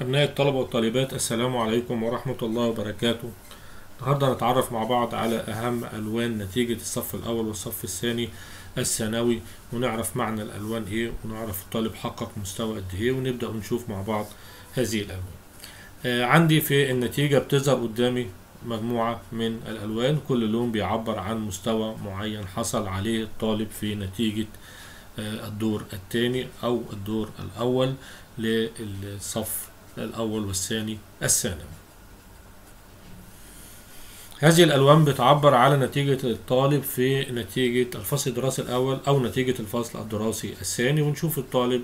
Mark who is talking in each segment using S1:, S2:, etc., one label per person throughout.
S1: أبناء الطلبة والطالبات السلام عليكم ورحمة الله وبركاته. النهاردة هنتعرف مع بعض على أهم ألوان نتيجة الصف الأول والصف الثاني الثانوي ونعرف معنى الألوان إيه ونعرف الطالب حقق مستوى قد إيه ونبدأ ونشوف مع بعض هذه الألوان. آه عندي في النتيجة بتظهر قدامي مجموعة من الألوان كل لون بيعبر عن مستوى معين حصل عليه الطالب في نتيجة الدور الثاني أو الدور الأول للصف الأول والثاني الثانوي. هذه الألوان بتعبر على نتيجة الطالب في نتيجة الفصل الدراسي الأول أو نتيجة الفصل الدراسي الثاني ونشوف الطالب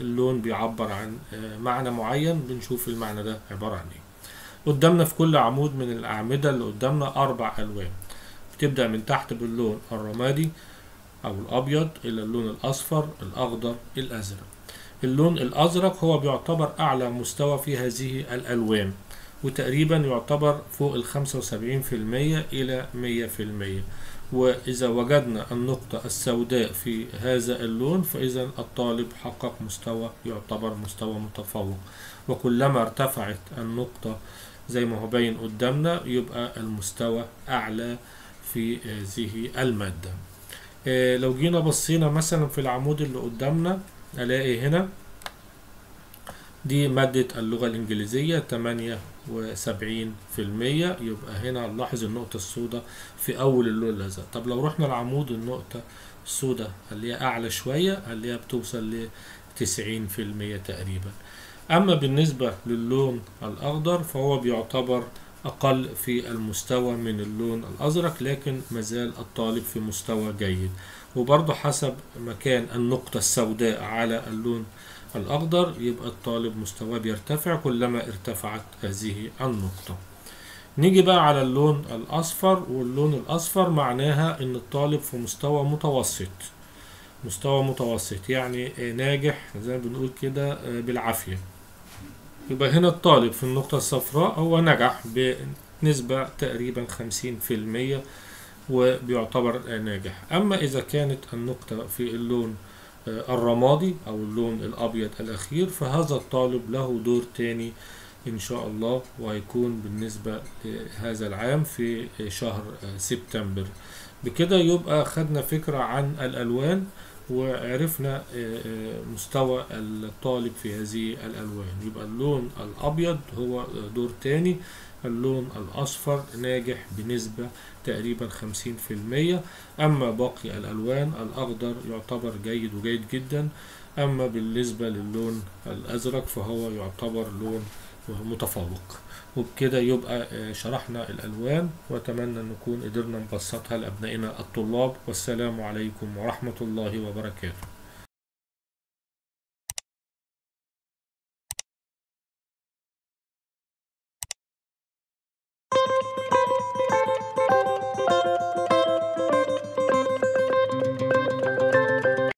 S1: اللون بيعبر عن معنى معين بنشوف المعنى ده عبارة عن إيه. قدامنا في كل عمود من الأعمدة اللي قدامنا أربع ألوان. بتبدأ من تحت باللون الرمادي أو الأبيض إلى اللون الأصفر الأخضر الأزرق. اللون الأزرق هو بيعتبر أعلى مستوى في هذه الألوان وتقريبا يعتبر فوق في المية إلى مية في المية. وإذا وجدنا النقطة السوداء في هذا اللون فإذا الطالب حقق مستوى يعتبر مستوى متفوق. وكلما ارتفعت النقطة زي ما هو باين قدامنا يبقى المستوى أعلى في هذه المادة. لو جينا بصينا مثلا في العمود اللي قدامنا ألاقي هنا. دي مادة اللغة الإنجليزية تمانية وسبعين في المية. يبقى هنا نلاحظ النقطة السوداء في أول اللون الأزرق. طب لو رحنا لعمود النقطة السوداء اللي هي أعلى شوية اللي هي بتوصل لتسعين في المية تقريبا. أما بالنسبة للون الأخضر فهو بيعتبر أقل في المستوى من اللون الأزرق لكن مازال الطالب في مستوى جيد. وبرضه حسب مكان النقطة السوداء على اللون الأخضر يبقى الطالب مستواه بيرتفع كلما ارتفعت هذه النقطة. نيجي بقى على اللون الأصفر واللون الأصفر معناها إن الطالب في مستوى متوسط. مستوى متوسط يعني ناجح زي ما بنقول كده بالعافية. يبقى هنا الطالب في النقطة الصفراء هو نجح بنسبة تقريبا خمسين في المية وبيعتبر ناجح. أما إذا كانت النقطة في اللون الرمادي أو اللون الأبيض الأخير فهذا الطالب له دور تاني إن شاء الله وهيكون بالنسبة لهذا العام في شهر سبتمبر. بكده يبقى خدنا فكرة عن الألوان. وعرفنا مستوى الطالب في هذه الألوان. يبقى اللون الأبيض هو دور تاني. اللون الأصفر ناجح بنسبة تقريبا خمسين في المية. أما باقي الألوان الأخضر يعتبر جيد وجيد جدا. أما بالنسبة للون الأزرق فهو يعتبر لون متفوق. وبكده يبقى شرحنا الألوان وأتمنى أن نكون قدرنا نبسطها لأبنائنا الطلاب. والسلام عليكم ورحمة الله وبركاته.